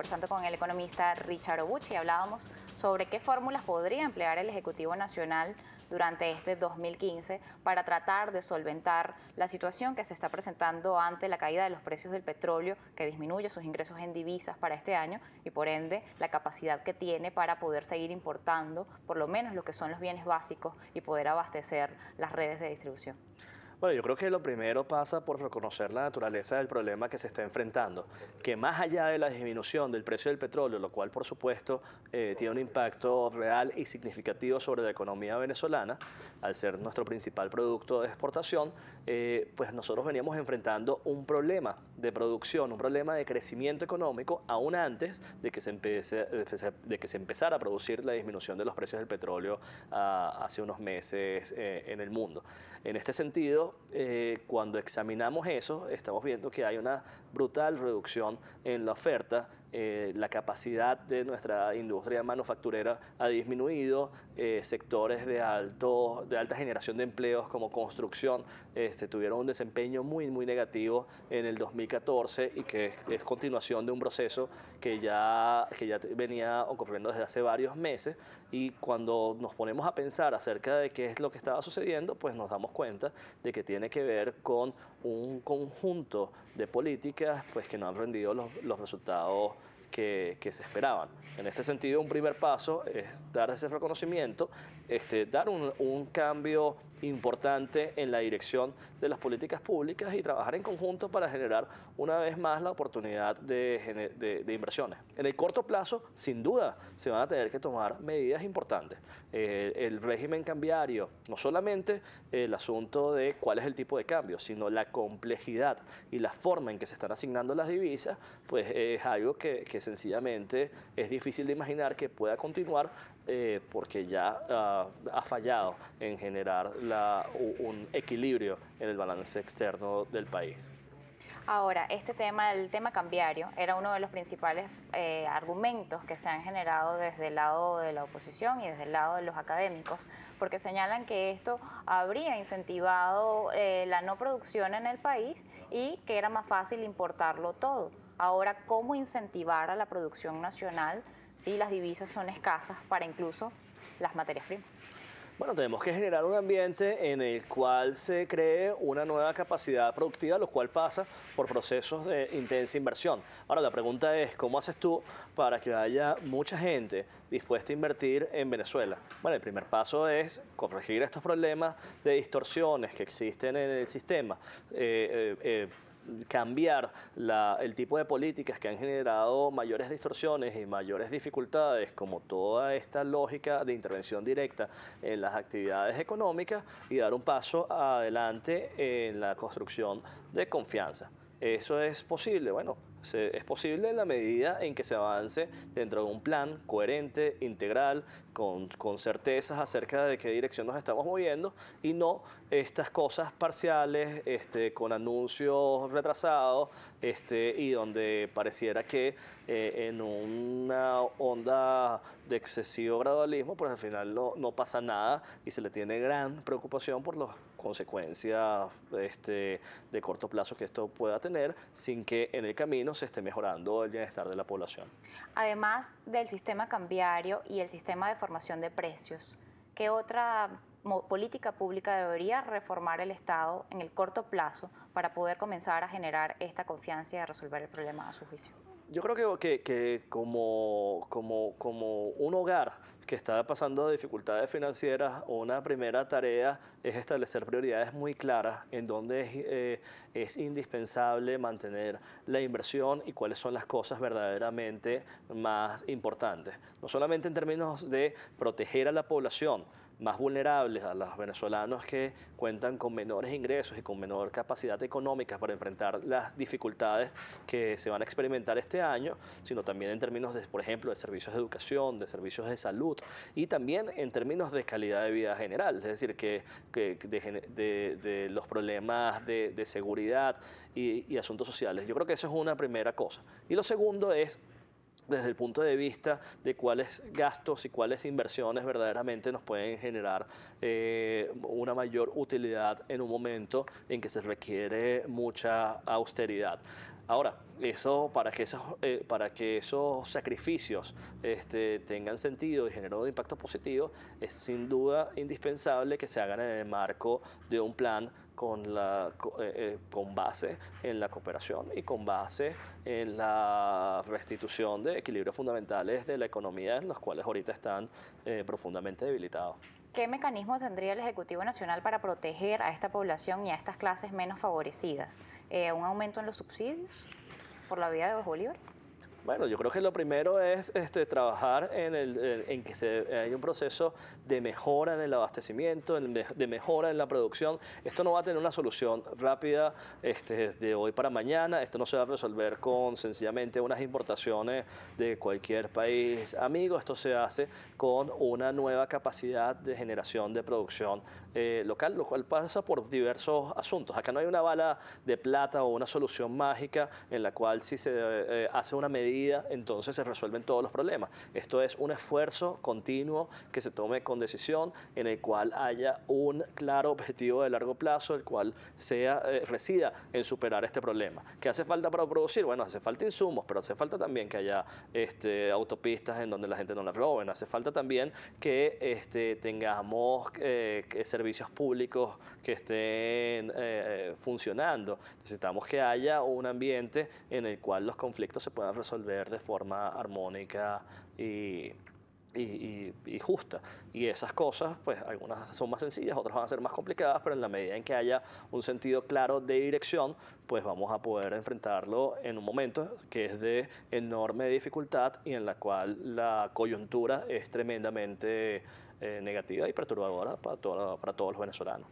conversando con el economista Richard Obuchi. Hablábamos sobre qué fórmulas podría emplear el Ejecutivo Nacional durante este 2015 para tratar de solventar la situación que se está presentando ante la caída de los precios del petróleo, que disminuye sus ingresos en divisas para este año y por ende la capacidad que tiene para poder seguir importando por lo menos lo que son los bienes básicos y poder abastecer las redes de distribución. Bueno, yo creo que lo primero pasa por reconocer la naturaleza del problema que se está enfrentando, que más allá de la disminución del precio del petróleo, lo cual por supuesto eh, tiene un impacto real y significativo sobre la economía venezolana, al ser nuestro principal producto de exportación, eh, pues nosotros veníamos enfrentando un problema de producción, un problema de crecimiento económico, aún antes de que se, empece, empezara a producir la disminución de los precios del petróleo ah, hace unos meses eh, en el mundo. En este sentido, eh, cuando examinamos eso, estamos viendo que hay una brutal reducción en la oferta eh, la capacidad de nuestra industria manufacturera ha disminuido, eh, sectores de, alto, de alta generación de empleos como construcción este, tuvieron un desempeño muy, muy negativo en el 2014 y que es, continuación de un proceso que ya, que ya venía ocurriendo desde hace varios meses. Y cuando nos ponemos a pensar acerca de qué es lo que estaba sucediendo, pues nos damos cuenta de que tiene que ver con un conjunto de políticas pues, que no han rendido los, los resultados que, se esperaban. En este sentido, un primer paso es dar ese reconocimiento, este, dar un, un, cambio importante en la dirección de las políticas públicas y trabajar en conjunto para generar una vez más la oportunidad de, de, inversiones. En el corto plazo, sin duda, se van a tener que tomar medidas importantes. Eh, el régimen cambiario, no solamente el asunto de cuál es el tipo de cambio, sino la complejidad y la forma en que se están asignando las divisas, pues es algo que, que sencillamente es difícil de imaginar que pueda continuar eh, porque ya ah, ha fallado en generar un equilibrio en el balance externo del país. Ahora, este tema, el tema cambiario, era uno de los principales eh, argumentos que se han generado desde el lado de la oposición y desde el lado de los académicos, porque señalan que esto habría incentivado eh, la no producción en el país y que era más fácil importarlo todo. Ahora, ¿cómo incentivar a la producción nacional si las divisas son escasas para incluso las materias primas? Bueno, tenemos que generar un ambiente en el cual se cree una nueva capacidad productiva, lo cual pasa por procesos de intensa inversión. Ahora, la pregunta es, ¿cómo haces tú para que haya mucha gente dispuesta a invertir en Venezuela? Bueno, el primer paso es corregir estos problemas de distorsiones que existen en el sistema. Eh, eh, eh, cambiar el tipo de políticas que han generado mayores distorsiones y mayores dificultades, como toda esta lógica de intervención directa en las actividades económicas y dar un paso adelante en la construcción de confianza. ¿Eso es posible? Bueno, es posible en la medida en que se avance dentro de un plan coherente, integral, con, con, certezas acerca de qué dirección nos estamos moviendo y no estas cosas parciales, este, con anuncios retrasados este, y donde pareciera que eh, en una onda de excesivo gradualismo, pues al final no, pasa nada y se le tiene gran preocupación por las consecuencias este, de corto plazo que esto pueda tener sin que en el camino se esté mejorando el bienestar de la población. Además del sistema cambiario y el sistema de formación de precios, ¿qué otra política pública debería reformar el Estado en el corto plazo para poder comenzar a generar esta confianza y resolver el problema a su juicio? Yo creo que, que, como, como, como un hogar que está pasando dificultades financieras, una primera tarea es establecer prioridades muy claras en donde eh, es indispensable mantener la inversión y cuáles son las cosas verdaderamente más importantes. No solamente en términos de proteger a la población, más vulnerables, a los venezolanos que cuentan con menores ingresos y con menor capacidad económica para enfrentar las dificultades que se van a experimentar este año, sino también en términos, de, por ejemplo, de servicios de educación, de servicios de salud y también en términos de calidad de vida general, es decir, que, que de, de, los problemas de, seguridad y, y asuntos sociales. Yo creo que eso es una primera cosa. Y lo segundo es desde el punto de vista de cuáles gastos y cuáles inversiones verdaderamente nos pueden generar eh, una mayor utilidad en un momento en que se requiere mucha austeridad. Ahora, eso para que esos, eh, para que esos sacrificios este, tengan sentido y generen un impacto positivo, es sin duda indispensable que se hagan en el marco de un plan con, la, eh, eh, con base en la cooperación y con base en la restitución de equilibrios fundamentales de la economía, en los cuales ahorita están eh, profundamente debilitados. ¿Qué mecanismo tendría el Ejecutivo Nacional para proteger a esta población y a estas clases menos favorecidas? ¿Un aumento en los subsidios por la vía de los bolívares? Bueno, yo creo que lo primero es este, trabajar en, el, en que se, hay un proceso de mejora en el abastecimiento, de mejora en la producción. Esto no va a tener una solución rápida este, de hoy para mañana. Esto no se va a resolver con sencillamente unas importaciones de cualquier país amigo. Esto se hace con una nueva capacidad de generación de producción eh, local, lo cual pasa por diversos asuntos. Acá no hay una bala de plata o una solución mágica en la cual si se eh, hace una medida entonces se resuelven todos los problemas. Esto es un esfuerzo continuo que se tome con decisión, en el cual haya un claro objetivo de largo plazo, el cual sea, eh, resida en superar este problema. ¿Qué hace falta para producir? Bueno, hace falta insumos, pero hace falta también que haya este, autopistas en donde la gente no las roben. Hace falta también que este, tengamos eh, servicios públicos que estén eh, funcionando. Necesitamos que haya un ambiente en el cual los conflictos se puedan resolver de forma armónica y, y, justa. Y esas cosas, pues algunas son más sencillas, otras van a ser más complicadas, pero en la medida en que haya un sentido claro de dirección, pues vamos a poder enfrentarlo en un momento que es de enorme dificultad y en la cual la coyuntura es tremendamente eh, negativa y perturbadora para, para todos los venezolanos.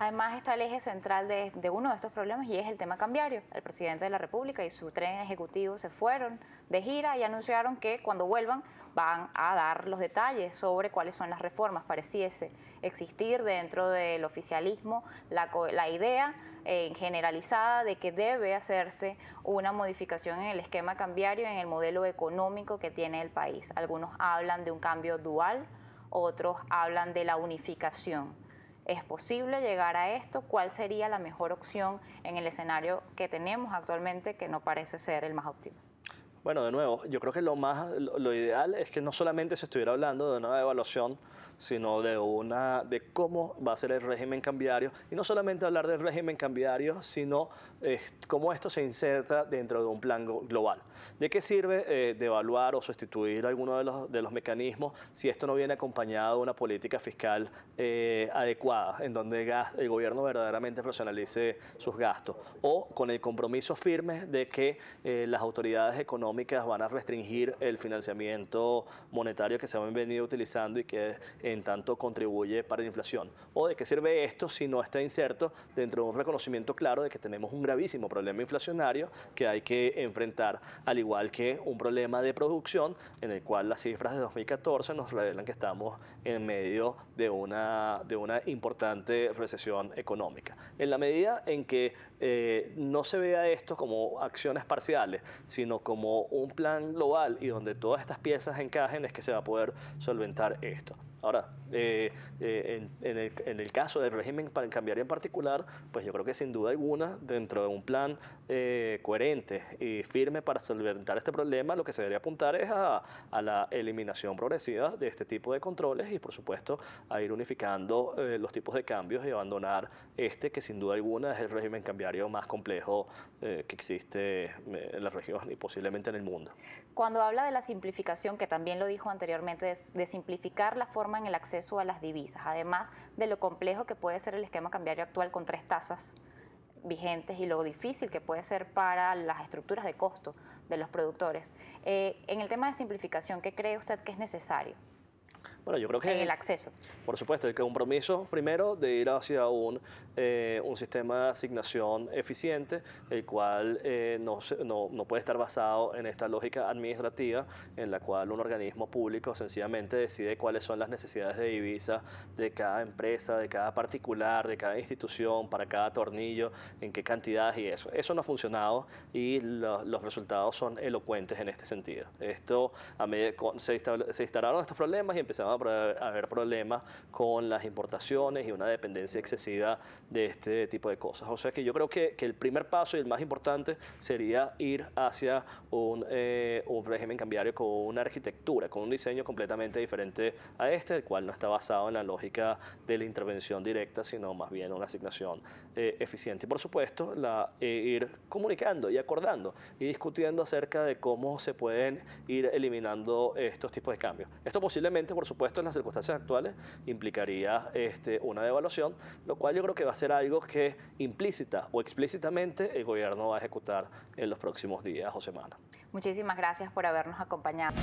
Además está el eje central de, uno de estos problemas y es el tema cambiario. El presidente de la República y su tren ejecutivo se fueron de gira y anunciaron que cuando vuelvan van a dar los detalles sobre cuáles son las reformas. Pareciese existir dentro del oficialismo la, idea eh, generalizada de que debe hacerse una modificación en el esquema cambiario, en el modelo económico que tiene el país. Algunos hablan de un cambio dual, otros hablan de la unificación. ¿Es posible llegar a esto? ¿Cuál sería la mejor opción en el escenario que tenemos actualmente que no parece ser el más óptimo? Bueno, de nuevo, yo creo que lo más, lo, ideal es que no solamente se estuviera hablando de una evaluación, sino de una, de cómo va a ser el régimen cambiario y no solamente hablar del régimen cambiario, sino eh, cómo esto se inserta dentro de un plan global. ¿De qué sirve eh, de o sustituir alguno de los, de los mecanismos si esto no viene acompañado de una política fiscal eh, adecuada, en donde el gobierno verdaderamente racionalice sus gastos o con el compromiso firme de que las autoridades económicas van a restringir el financiamiento monetario que se han venido utilizando y que en tanto contribuye para la inflación. ¿O de qué sirve esto si no está inserto dentro de un reconocimiento claro de que tenemos un gravísimo problema inflacionario que hay que enfrentar, al igual que un problema de producción en el cual las cifras de 2014 nos revelan que estamos en medio de una, de una importante recesión económica. En la medida en que eh, no se vea esto como acciones parciales, sino como un plan global y donde todas estas piezas encajen es que se va a poder solventar esto. Ahora, eh, eh, en, el, caso del régimen cambiaría en particular, pues yo creo que sin duda alguna, dentro de un plan eh, coherente y firme para solventar este problema, lo que se debería apuntar es a, la eliminación progresiva de este tipo de controles y, por supuesto, a ir unificando los tipos de cambios y abandonar este que sin duda alguna es el régimen cambiario más complejo que existe en la región y posiblemente en el mundo. Cuando habla de la simplificación, que también lo dijo anteriormente, de simplificar la forma en el acceso a las divisas, además de lo complejo que puede ser el esquema cambiario actual con tres tasas vigentes y lo difícil que puede ser para las estructuras de costo de los productores. Eh, en el tema de simplificación, ¿qué cree usted que es necesario? Bueno, yo creo que... En el acceso. Por supuesto, el compromiso primero de ir hacia un, eh, un sistema de asignación eficiente, el cual eh, no, no, no, puede estar basado en esta lógica administrativa en la cual un organismo público sencillamente decide cuáles son las necesidades de divisa de cada empresa, de cada particular, de cada institución, para cada tornillo, en qué cantidad y eso. Eso no ha funcionado y los resultados son elocuentes en este sentido. Esto, a medida, se, se instalaron estos problemas y empezaron a haber problemas con las importaciones y una dependencia excesiva de este tipo de cosas. O sea que yo creo que, que el primer paso y el más importante sería ir hacia un, eh, un régimen cambiario con una arquitectura, con un diseño completamente diferente a este, el cual no está basado en la lógica de la intervención directa, sino más bien una asignación eh, eficiente. Y por supuesto, la, eh, ir comunicando y acordando y discutiendo acerca de cómo se pueden ir eliminando estos tipos de cambios. Esto posiblemente, por supuesto, en las circunstancias actuales implicaría este, una devaluación, lo cual yo creo que va a ser algo que implícita o explícitamente el gobierno va a ejecutar en los próximos días o semanas. Muchísimas gracias por habernos acompañado.